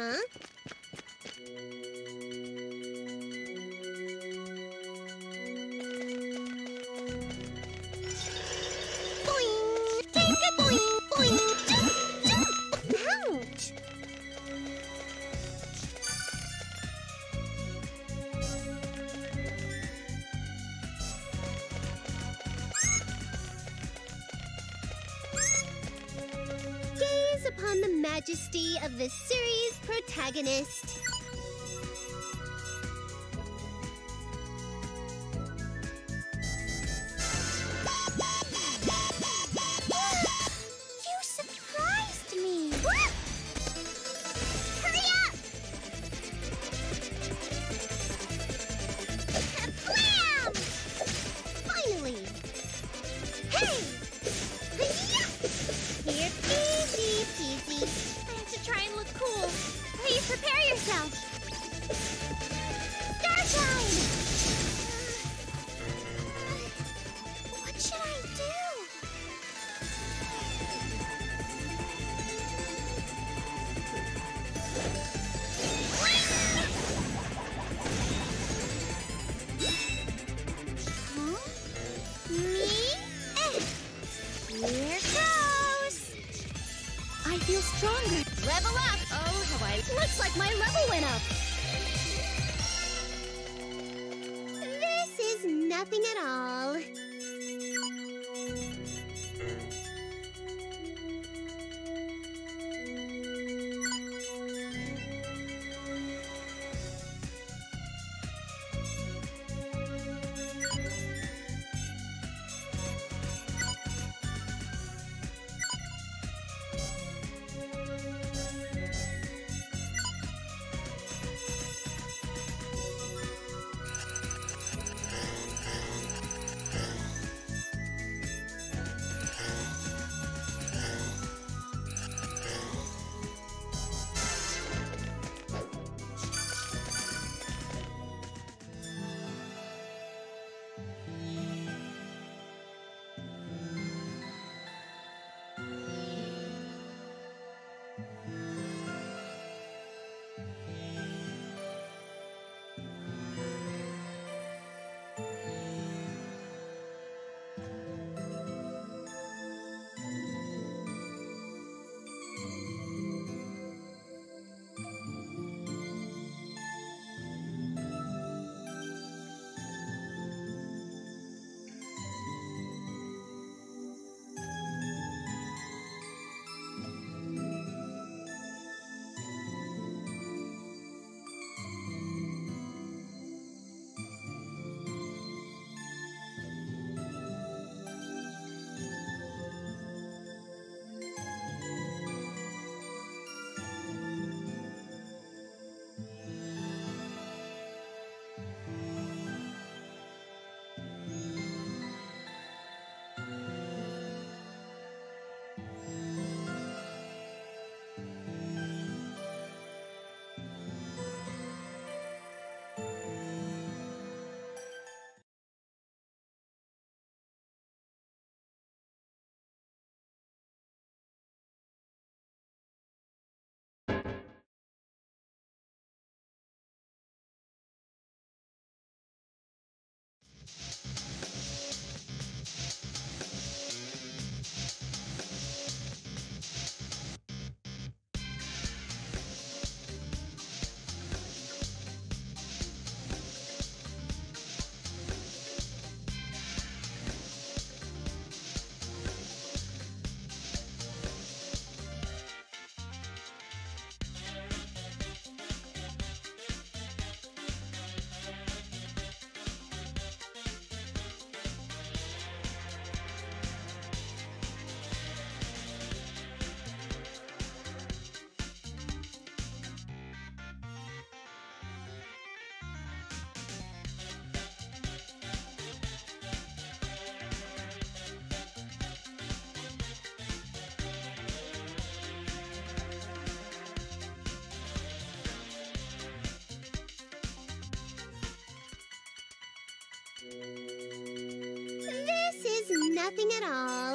huh? Hmm? Eh. stronger. Level up! Oh, how I... Looks like my level went up! Nothing at all. Nothing at all.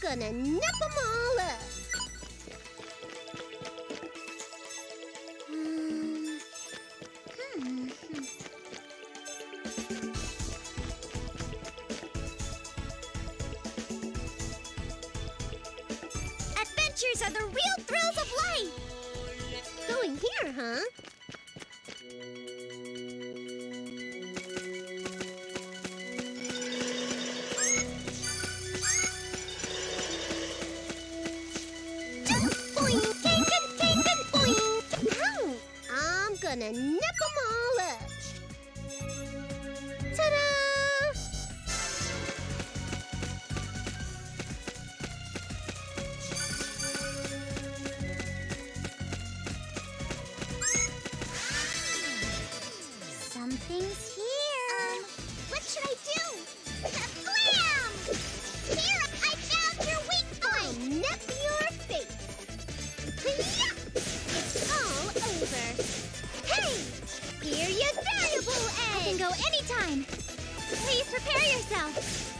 gonna nip them all up. anytime! Please prepare yourself!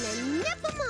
ねんなぽ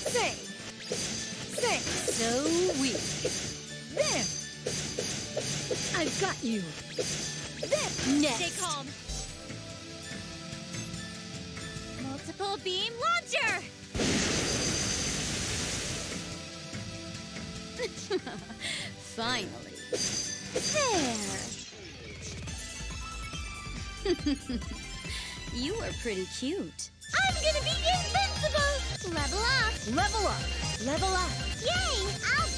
you. There! Next! Stay calm. Multiple beam launcher! Finally. There. you are pretty cute. I'm gonna be invincible! Level up! Level up! Level up! Yay! I'll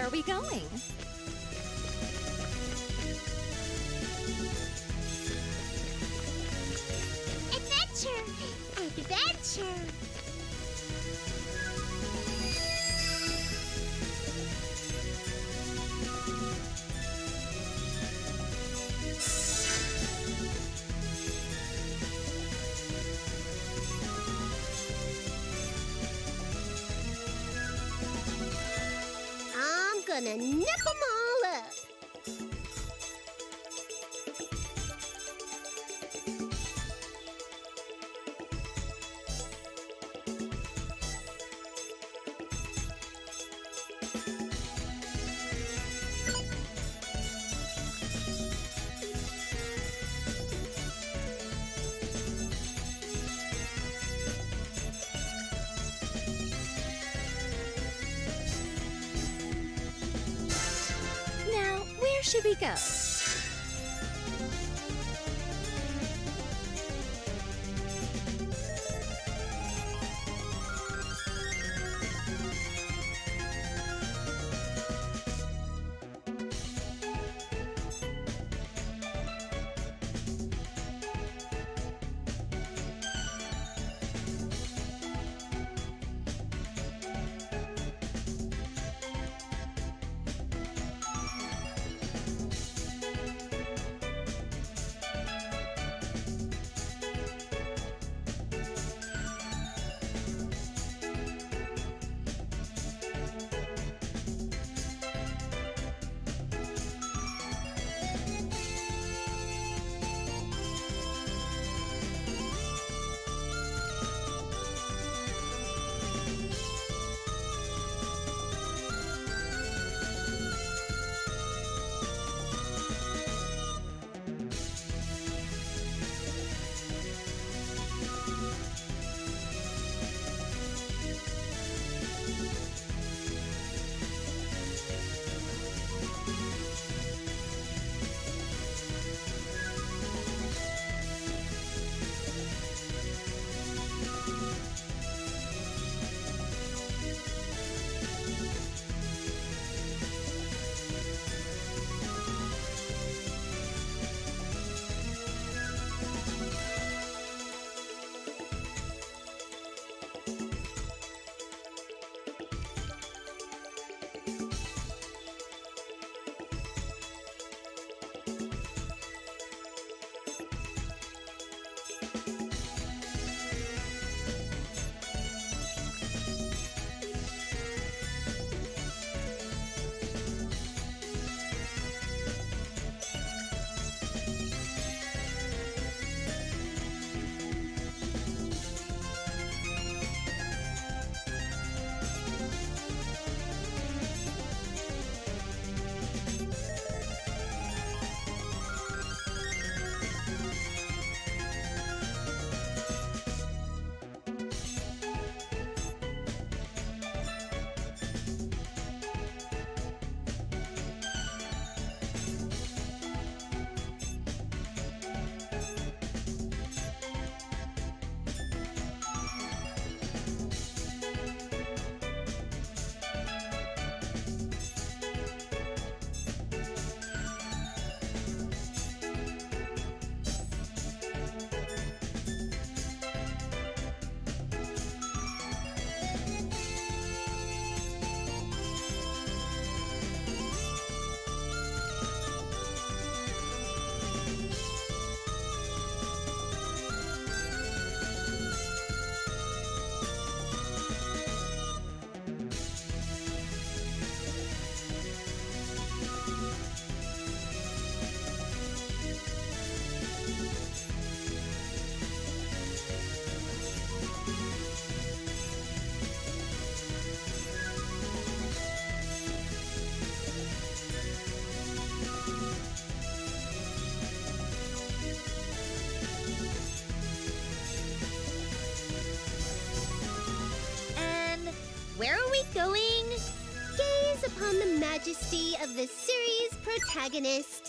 Where are we going? Adventure! Adventure! Gonna majesty of the series protagonist.